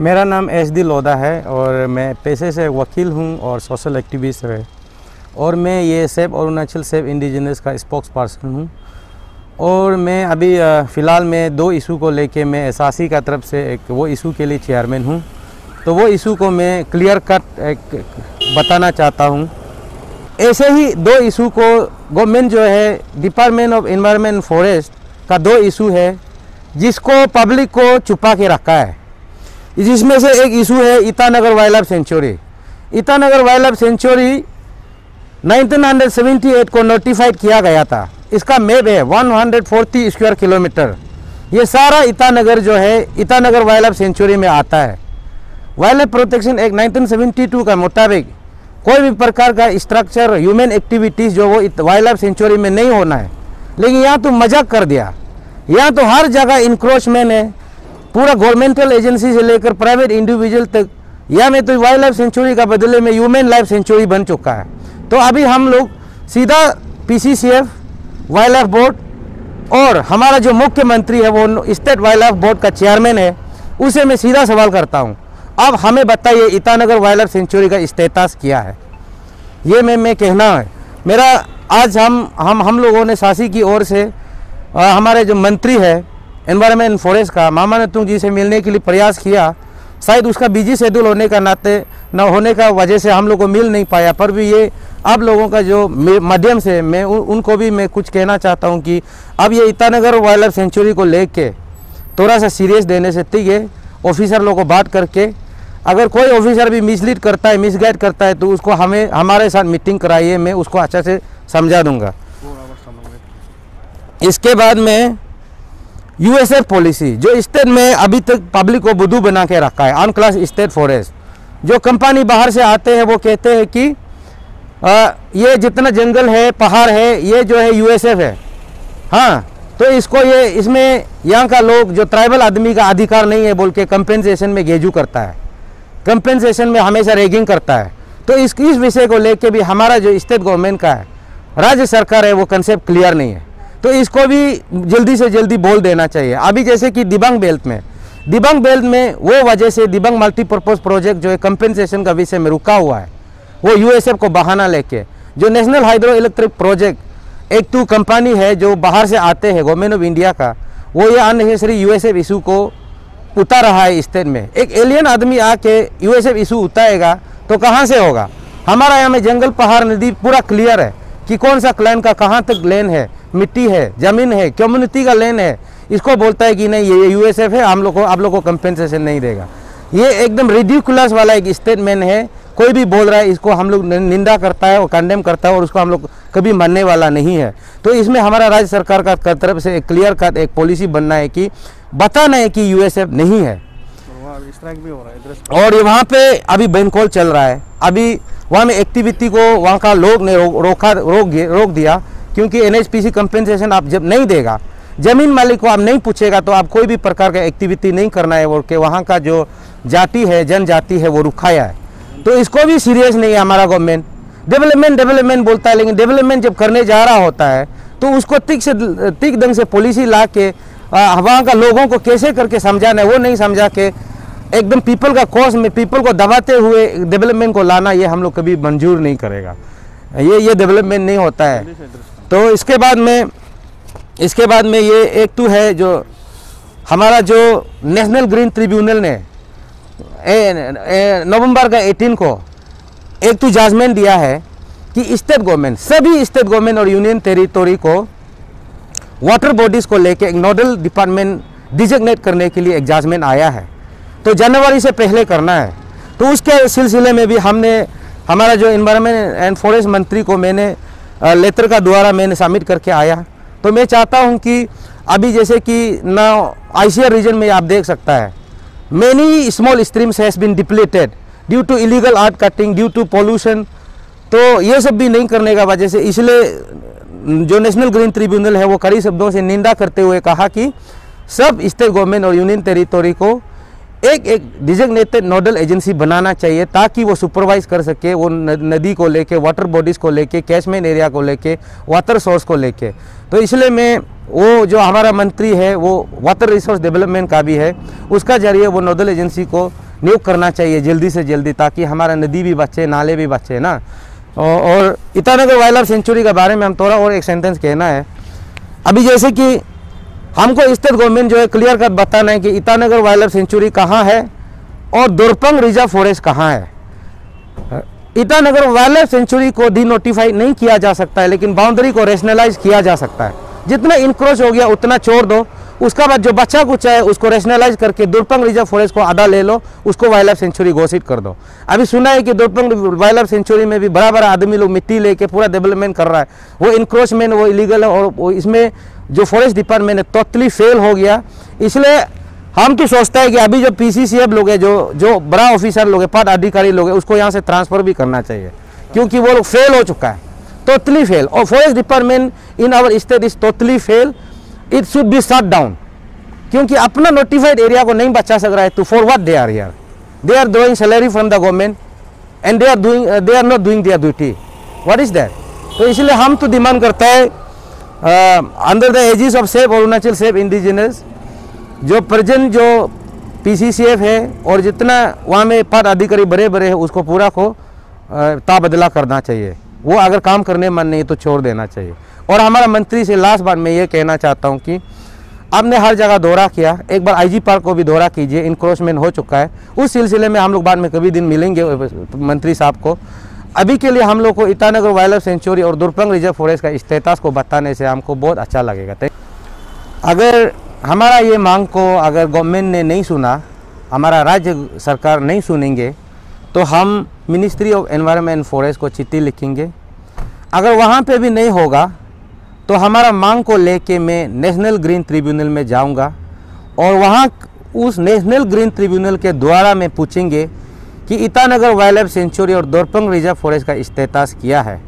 मेरा नाम S D Lodha है और मैं पेशे से वकील हूँ और सोशल एक्टिविस्ट है और मैं ये सेब अरुणाचल सेब इंडिजिनस का स्पोक्स पर्सन हूँ। और मैं अभी फ़िलहाल मैं दो इशू को लेके मैं एसासी का तरफ़ से एक वो इशू के लिए चेयरमैन हूँ। तो वो इशू को मैं क्लियर कट एक बताना चाहता हूँ। ऐसे ही दो इशू को गवर्नमेंट जो है, डिपार्टमेंट ऑफ़ इन्वायरमेंट फॉरेस्ट का दो इशू है, जिसको पब्लिक को छुपा के रखा है। जिसमें से एक इशू है, Itanagar wild life sanctuary. Itanagar wild life sanctuary 1978 को नोटिफाइड किया गया था। इसका मैप है 140 स्क्वायर किलोमीटर ये सारा ईटानगर जो है, ईटानगर वाइल्ड लाइफ सेंचुरी में आता है। वाइल्ड लाइफ प्रोटेक्शन एक्ट 1972 का मुताबिक, कोई भी प्रकार का स्ट्रक्चर ह्यूमन एक्टिविटीज़ जो वो वाइल्ड लाइफ सेंचुरी में नहीं होना है। लेकिन यहाँ तो मज़ाक कर दिया। यहाँ तो हर जगह इंक्रोचमेंट है। पूरा गवर्नमेंटल एजेंसी से लेकर प्राइवेट इंडिविजुअल तक या में तो वाइल्ड लाइफ सेंचुरी का बदले में ह्यूमन लाइफ सेंचुरी बन चुका है। तो अभी हम लोग सीधा पीसीसीएफ वाइल्ड लाइफ बोर्ड और हमारा जो मुख्यमंत्री है वो स्टेट वाइल्ड लाइफ बोर्ड का चेयरमैन है उसे मैं सीधा सवाल करता हूँ। अब हमें बताइए ईटानगर वाइल्ड लाइफ सेंचुरी का स्टेटस क्या है? ये मैं मैं कहना है। मेरा आज हम हम हम लोगों ने सासी की ओर से आ, हमारे जो मंत्री है एनवायरनमेंट फॉरेस्ट का मामा नतुंग जी से मिलने के लिए प्रयास किया शायद उसका बिज़ी शेड्यूल होने का नाते न होने का वजह से हम लोग को मिल नहीं पाया। पर भी ये आप लोगों का जो माध्यम से मैं उनको भी मैं कुछ कहना चाहता हूँ कि अब ये ईटानगर वाइल्ड लाइफ सेंचुरी को लेके थोड़ा सा सीरियस देने से ठीक है ऑफिसर लोगों को बात करके अगर कोई ऑफिसर भी मिसलीड करता है मिसगाइड करता है तो उसको हमें हमारे साथ मीटिंग कराइए मैं उसको अच्छा से समझा दूँगा। इसके बाद में यूएसएफ पॉलिसी जो स्टेट में अभी तक पब्लिक को बुद्धू बना के रखा है अन क्लास स्टेट फॉरेस्ट जो कंपनी बाहर से आते हैं वो कहते हैं कि आ, ये जितना जंगल है पहाड़ है ये जो है यूएसएफ है। हाँ तो इसको ये इसमें यहाँ का लोग जो ट्राइबल आदमी का अधिकार नहीं है बोल के कंपेंसेशन में गेजू करता है। कंपेंसेशन में हमेशा रेगिंग करता है। तो इस इस विषय को लेके भी हमारा जो स्टेट गवर्नमेंट का है राज्य सरकार है वो कंसेप्ट क्लियर नहीं है। तो इसको भी जल्दी से जल्दी बोल देना चाहिए। अभी जैसे कि दिबंग बेल्ट में, दिबंग बेल्ट में वो वजह से दिबंग मल्टीपर्पज़ प्रोजेक्ट जो है कंपेंसेशन का विषय में रुका हुआ है। वो यूएसएफ को बहाना लेके, जो नेशनल हाइड्रो इलेक्ट्रिक प्रोजेक्ट एक टू कंपनी है जो बाहर से आते हैं गवर्नमेंट ऑफ़ इंडिया का, वो ये अननेसेसरी यूएसएफ इशू को उतार रहा है स्टेट में। एक एलियन आदमी आके यूएसएफ इशू उतारेगा तो कहाँ से होगा? हमारा यहाँ में जंगल पहाड़ नदी पूरा क्लियर है कि कौन सा क्लैन का कहाँ तक लेन है? मिट्टी है ज़मीन है कम्युनिटी का लैंड है। इसको बोलता है कि नहीं ये यूएसएफ है हम लोग को आप लोग को कंपेंसेशन नहीं देगा। ये एकदम रिड्यूकुलस वाला एक स्टेटमेंट है। कोई भी बोल रहा है इसको हम लोग निंदा करता है और कंडेम करता है और उसको हम लोग कभी मानने वाला नहीं है। तो इसमें हमारा राज्य सरकार का तरफ़ से एक क्लियर कट एक पॉलिसी बनना है कि बताना है कि यूएसएफ नहीं है। और वहाँ पे अभी बैंकॉल चल रहा है। अभी वहाँ में एक्टिविटी को वहाँ का लोग ने रो, रोका रोक रोक दिया। क्योंकि एन एच कंपेंसेशन आप जब नहीं देगा, ज़मीन मालिक को आप नहीं पूछेगा तो आप कोई भी प्रकार का एक्टिविटी नहीं करना है और के वहाँ का जो जाति है, जनजाति है, वो रुखाया है। तो इसको भी सीरियस नहीं है हमारा गवर्नमेंट डेवलपमेंट डेवलपमेंट बोलता है, लेकिन डेवलपमेंट जब करने जा रहा होता है तो उसको तिक से तिक ढंग से पॉलिसी ला के वहाँ का लोगों को कैसे करके समझाना है, वो नहीं समझा के एकदम पीपल का कोर्स में पीपल को दबाते हुए डेवलपमेंट को लाना, ये हम लोग कभी मंजूर नहीं करेगा। ये ये डेवलपमेंट नहीं होता है। तो इसके बाद में, इसके बाद में ये एक तो है जो हमारा जो नेशनल ग्रीन ट्रिब्यूनल ने नवंबर का 18 को एक तो जजमेंट दिया है कि स्टेट गवर्नमेंट, सभी स्टेट गवर्नमेंट और यूनियन टेरिटोरी को, वाटर बॉडीज को लेके एक नोडल डिपार्टमेंट डिजिग्नेट करने के लिए एक जजमेंट आया है। तो जनवरी से पहले करना है। तो उसके सिलसिले में भी हमने, हमारा जो इन्वायरमेंट एंड फॉरेस्ट मंत्री को मैंने लेटर का द्वारा मैंने सबमिट करके आया। तो मैं चाहता हूँ कि अभी जैसे कि ना आईसीआर रीजन में आप देख सकता है many small streams has been depleted due to illegal art cutting due to pollution तो ये सब भी नहीं करने का वजह से इसलिए जो नेशनल ग्रीन ट्रिब्यूनल है, वो कड़ी शब्दों से निंदा करते हुए कहा कि सब स्टेट गवर्नमेंट और यूनियन टेरिटोरी को एक एक डिजिग्नेटेड नोडल एजेंसी बनाना चाहिए ताकि वो सुपरवाइज कर सके वो नदी को लेके वाटर बॉडीज़ को लेके कैशमेंट एरिया को लेके वाटर सोर्स को लेके। तो इसलिए मैं वो जो हमारा मंत्री है वो वाटर रिसोर्स डेवलपमेंट का भी है उसका ज़रिए वो नोडल एजेंसी को नियुक्त करना चाहिए जल्दी से जल्दी ताकि हमारा नदी भी बचे नाले भी बचे ना? और, ईटानगर वाइल्ड लाइफ सेंचुरी के बारे में हम थोड़ा और एक सेंटेंस कहना है। अभी जैसे कि हमको स्टेट गवर्नमेंट जो है क्लियर कट बताना है कि ईटानगर वाइल्ड लाइफ सेंचुरी कहाँ है और दुरपंग रिज़र्व फॉरेस्ट कहाँ है। ईटानगर वाइल्ड लाइफ सेंचुरी को डी नोटिफाई नहीं किया जा सकता है, लेकिन बाउंड्री को रेशनलाइज किया जा सकता है। जितना इंक्रोच हो गया, उतना छोड़ दो। उसका बाद जो बच्चा कुछ है, उसको रेशनलाइज करके दुर्पंग रिज़र्व फॉरेस्ट को आधा ले लो, उसको वाइल्ड लाइफ सेंचुरी घोषित कर दो। अभी सुना है कि दुर्पंग वाइल्ड लाइफ सेंचुरी में भी बड़ा बड़ा आदमी लोग मिट्टी लेके पूरा डेवलपमेंट कर रहा है। वो इंक्रोचमेंट वो इलीगल है और इसमें जो फॉरेस्ट डिपार्टमेंट है टोटली फेल हो गया। इसलिए हम तो सोचते हैं कि अभी जो पीसीसीएफ लोग हैं, जो जो बड़ा ऑफिसर लोग है पद अधिकारी लोग हैं, उसको यहाँ से ट्रांसफ़र भी करना चाहिए। क्योंकि वो लोग फेल हो चुका है। टोटली फेल और forest department in our state is totally fail it should be shut down क्योंकि अपना नोटिफाइड एरिया को नहीं बचा सक रहा है तो for what they are here they are doing salary from the government and they are doing they are not doing their duty what is that तो इसलिए हम तो डिमांड करते हैं under the aegis of safe Arunachal safe indigenous जो present जो PCCF है और जितना वहाँ में पद अधिकारी बड़े बड़े हैं, उसको पूरा को ताबदला करना चाहिए। वो अगर काम करने मन नहीं तो छोड़ देना चाहिए। और हमारा मंत्री से लास्ट बार मैं ये कहना चाहता हूँ कि आपने हर जगह दौरा किया। एक बार आईजी पार्क को भी दौरा कीजिए। इंक्रोचमेंट हो चुका है। उस सिलसिले में हम लोग बाद में कभी दिन मिलेंगे, मंत्री साहब को। अभी के लिए हम लोग को ईटानगर वाइल्ड लाइफ सेंचुरी और दुर्पंग रिज़र्व फॉरेस्ट का स्टेटस को बताने से हमको बहुत अच्छा लगेगा। अगर हमारा ये मांग को अगर गवर्नमेंट ने नहीं सुना, हमारा राज्य सरकार नहीं सुनेंगे तो हम मिनिस्ट्री ऑफ़ एनवायरनमेंट फॉरेस्ट को चिट्ठी लिखेंगे। अगर वहाँ पे भी नहीं होगा तो हमारा मांग को लेके मैं नेशनल ग्रीन ट्रिब्यूनल में जाऊँगा और वहाँ उस नेशनल ग्रीन ट्रिब्यूनल के द्वारा मैं पूछेंगे कि ईटानगर वाइल्ड लाइफ सेंचुरी और दोरपंग रिज़र्व फॉरेस्ट का इस्तेतास किया है।